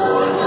Lord.